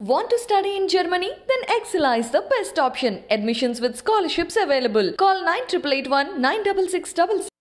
Want to study in Germany? Then Excella is the best option. Admissions with scholarships available. Call 9881 96666.